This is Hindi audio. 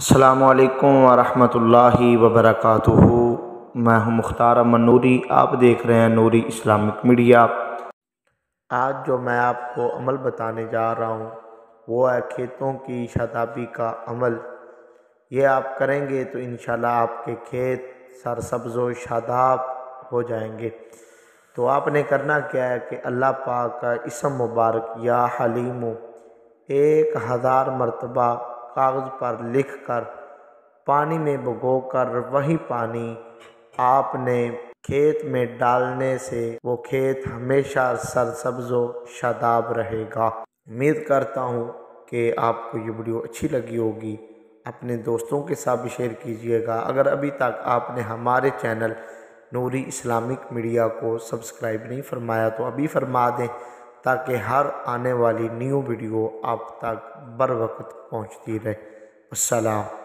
असलकम वरहमतुल्लाहि वबरकातुहू मैं हूँ मुख्तार नूरी। आप देख रहे हैं नूरी इस्लामिक मीडिया। आज जो मैं आपको अमल बताने जा रहा हूँ, वो है खेतों की शादाबी का अमल। ये आप करेंगे तो इन आपके खेत, सरसब्ज व शादाब हो जाएँगे। तो आपने करना क्या है कि अल्लाह पाक का इसम मुबारक या हलीम एक हज़ार मरतबा कागज़ पर लिख कर पानी में भिगो कर वही पानी आपने खेत में डालने से वो खेत हमेशा सरसब्ज शादाब रहेगा। उम्मीद करता हूँ कि आपको ये वीडियो अच्छी लगी होगी। अपने दोस्तों के साथ भी शेयर कीजिएगा। अगर अभी तक आपने हमारे चैनल नूरी इस्लामिक मीडिया को सब्सक्राइब नहीं फरमाया तो अभी फरमा दें। ताकि हर आने वाली न्यू वीडियो आप तक बर वक्त पहुँचती रहे। अस्सलाम